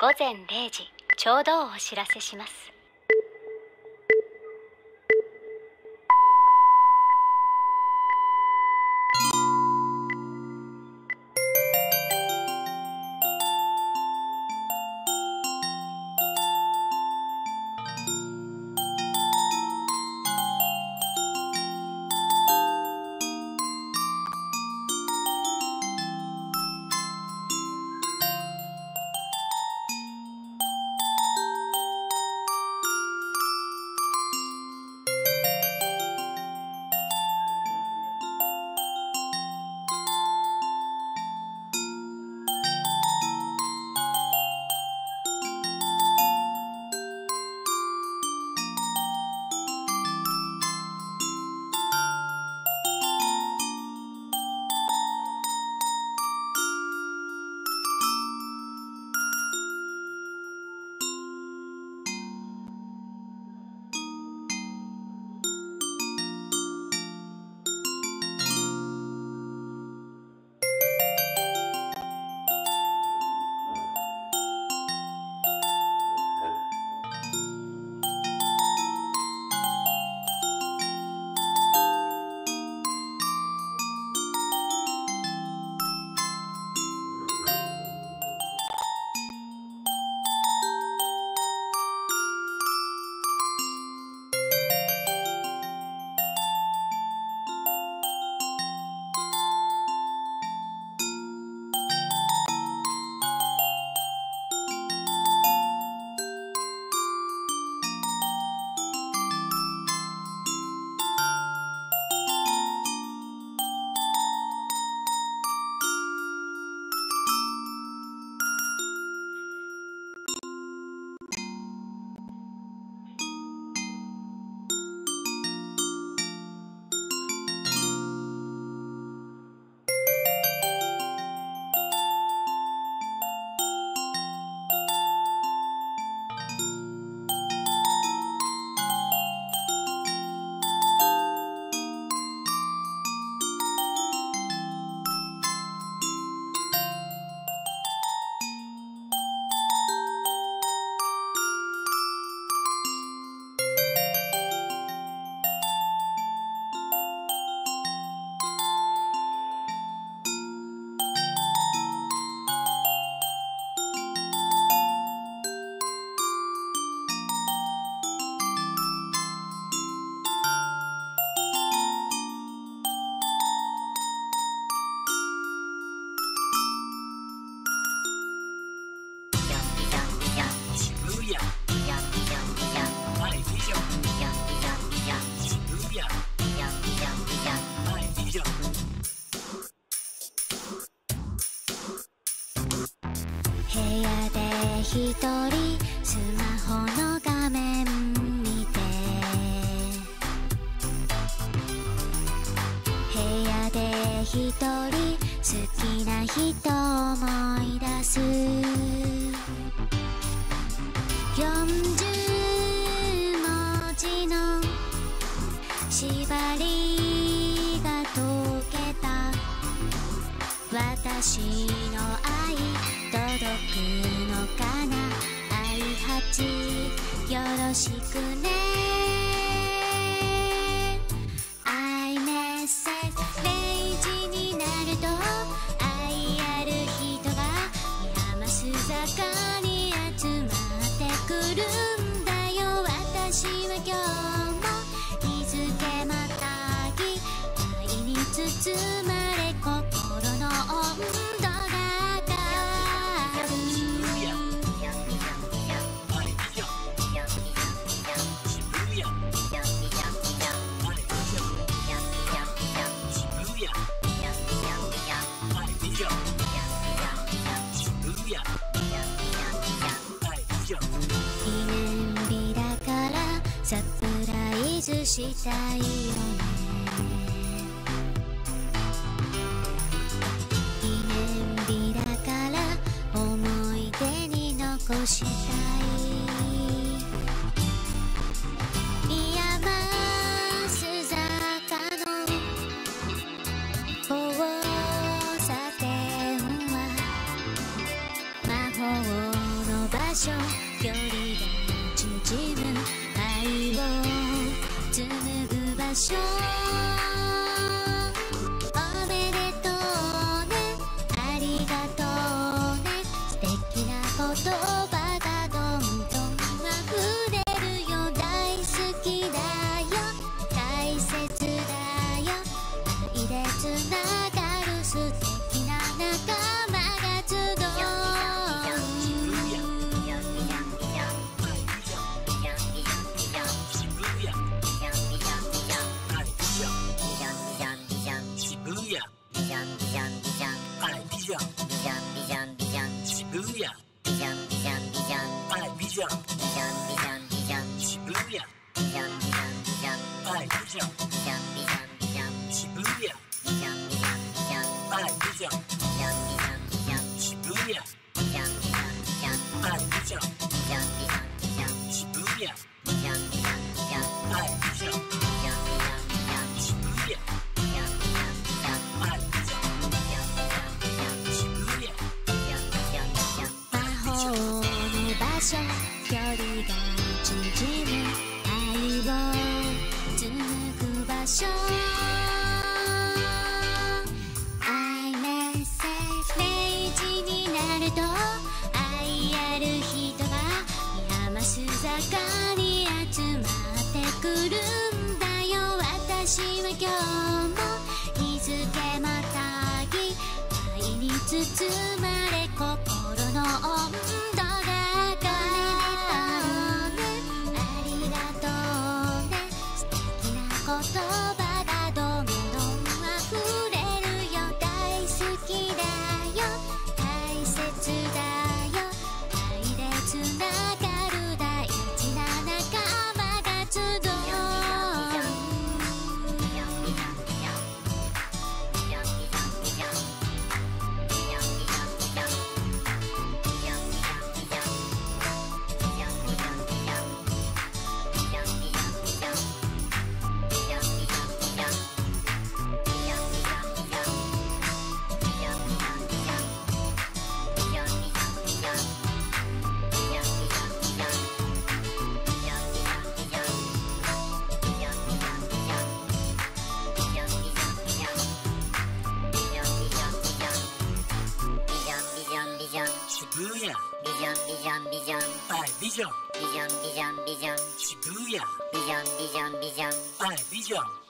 午前0時ちょうどお知らせします。のかな？愛八よろしくね。したいよね。記念日だから思い出に残したい。集まってくるんだよ。私は今日も日付またぎ愛に包まれ心の温度がじ。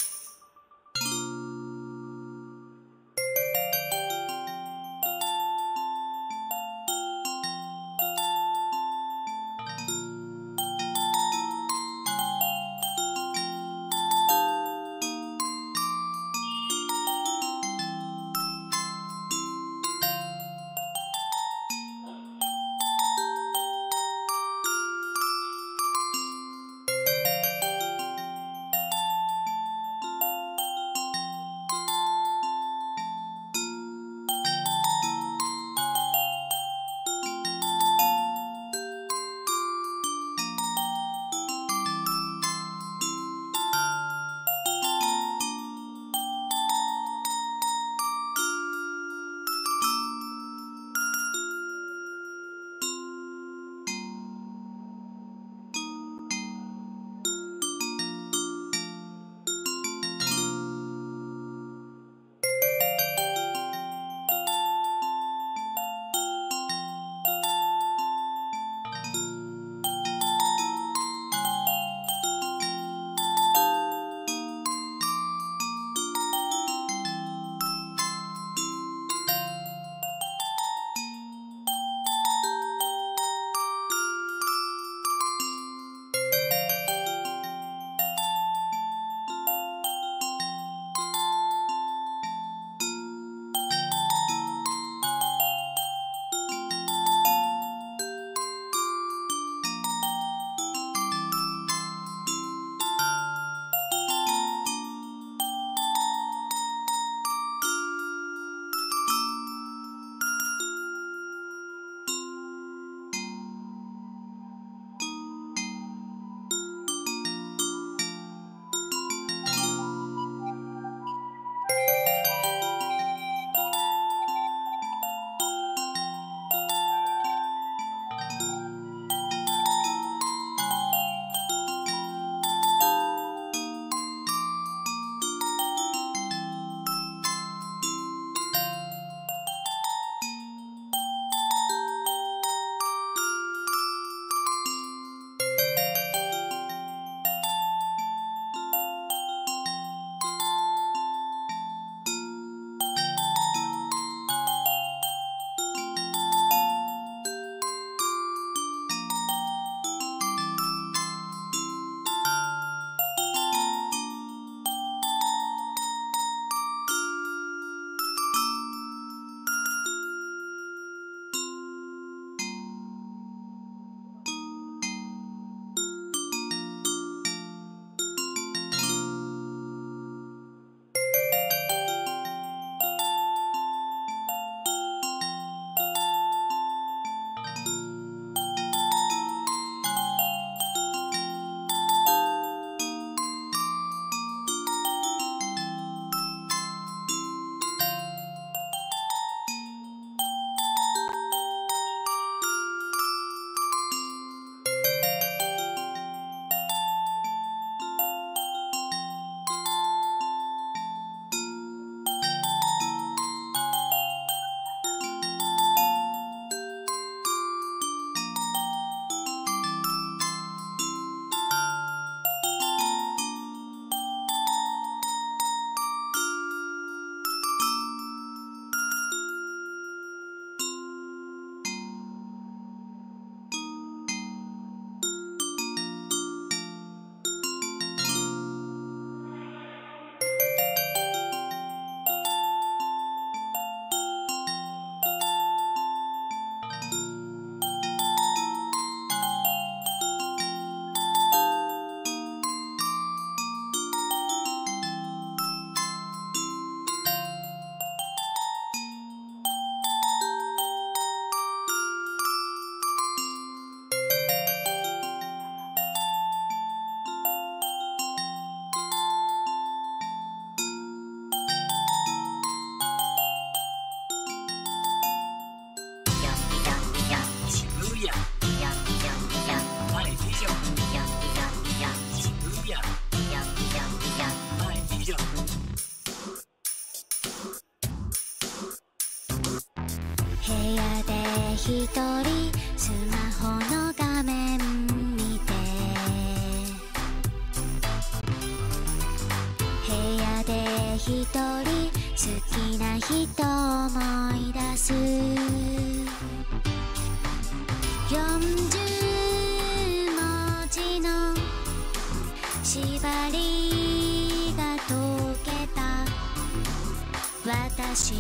私の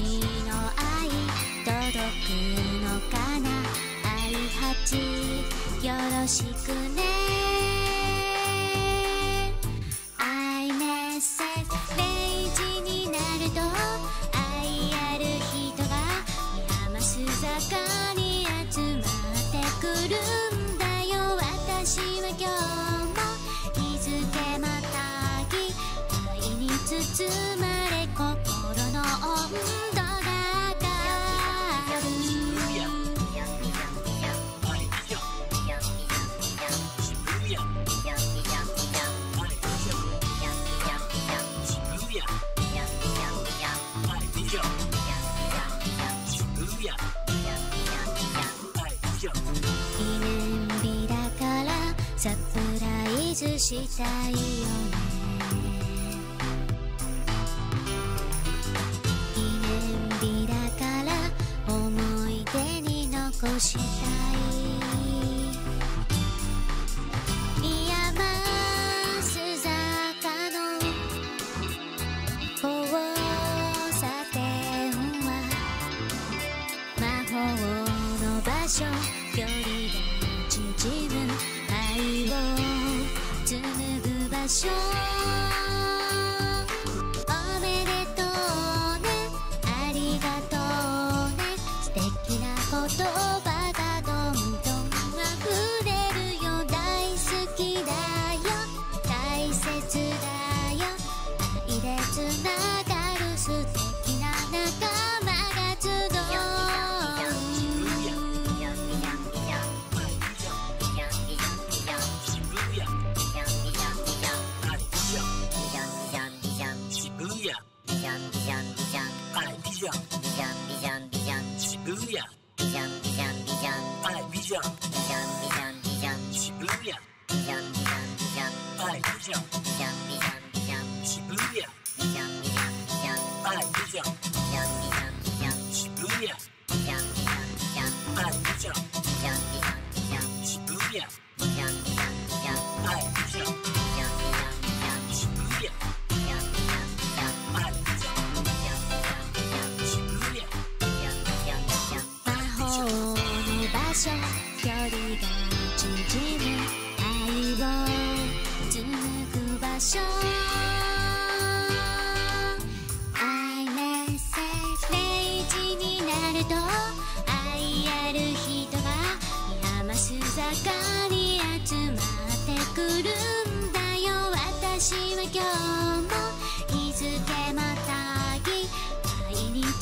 愛届くのかな？愛八よろしくね。したいよね記念日だから思い。出に残したい宮益坂のさて点は魔法の場所より说。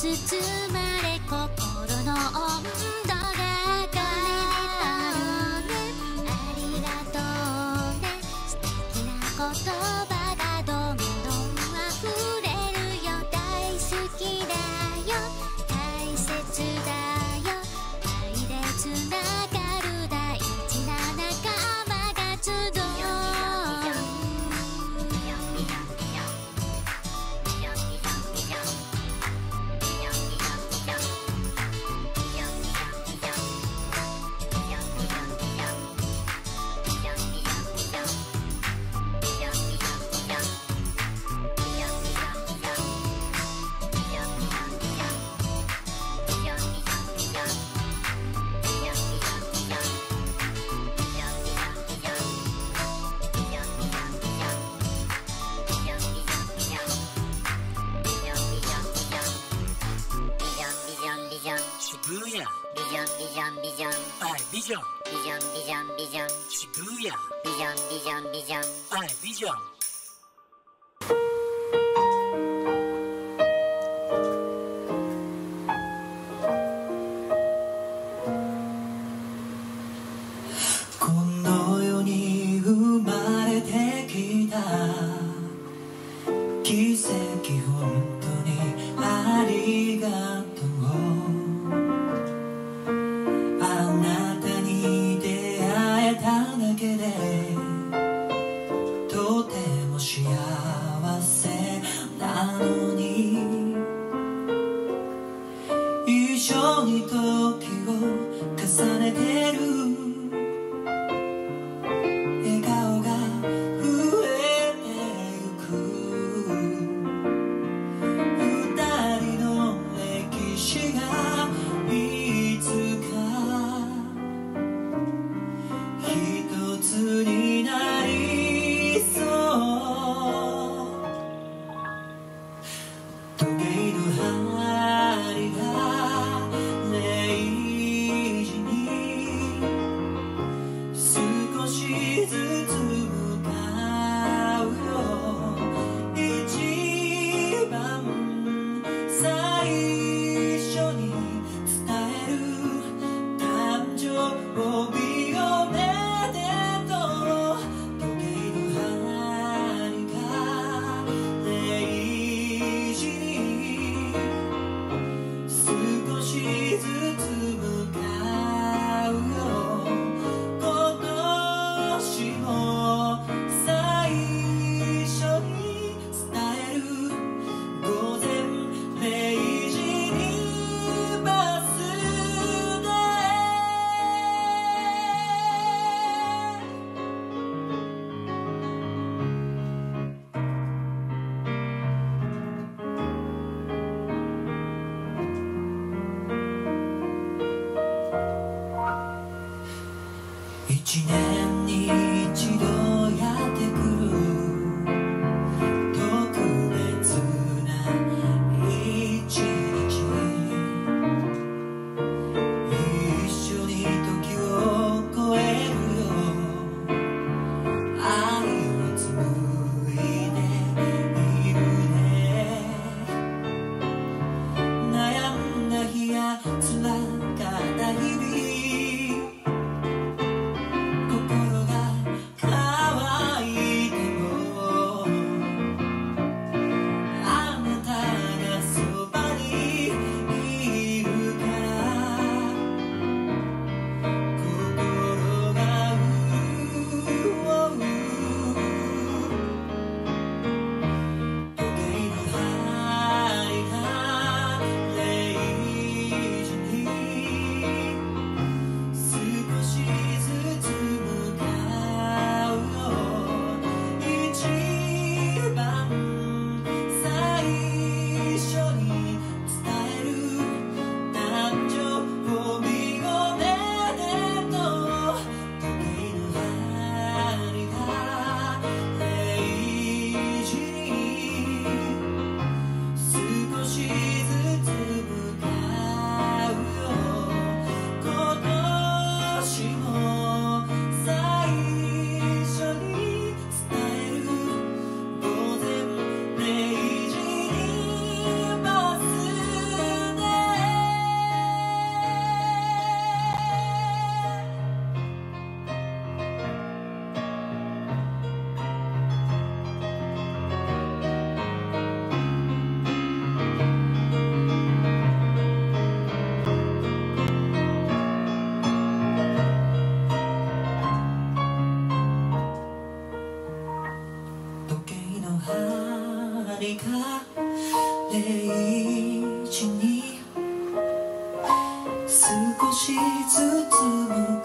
包まれ心の温度 Bijan. Bijan, Bijan, Bijan. Shibuya. Bijan, Bijan, Bijan. Abidjan. 幸せなの針がレに少しずつ